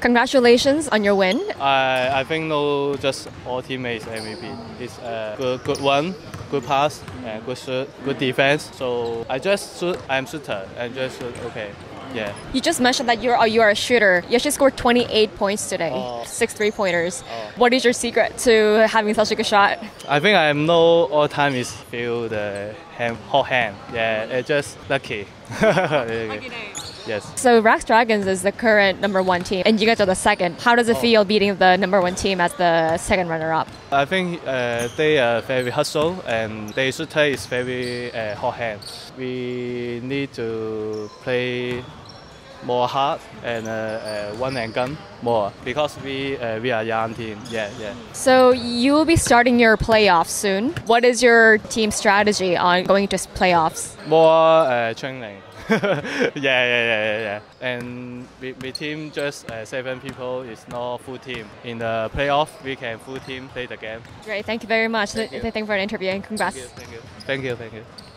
Congratulations on your win. I I think no, just all teammates MVP. It's a good good one, good pass, and good shoot, good defense. So I just shoot. I'm shooter and just shoot. Okay, yeah. You just mentioned that you're you are a shooter. You actually scored 28 points today, Oh. six three pointers. Oh. What is your secret to having such a good shot? I think I know all time is feel the hand, hot hand. Yeah, it's just lucky. yes. So Rax Dragons is the current number one team, and you guys are the second. How does it feel beating the number one team as the second runner-up? I think uh, they are very hustle and they shooter is very uh, hot hand. We need to play more hard and uh, uh, one and gun more because we uh, we are young team. Yeah, yeah. So you will be starting your playoffs soon. What is your team strategy on going to playoffs? More uh, training. yeah, yeah, yeah, yeah, yeah. And we, we team just uh, seven people. It's not full team. In the playoff, we can full team play the game. Great, thank you very much. Thank you. Thank you for an interview and congrats. Thank you, thank you, thank you, thank you.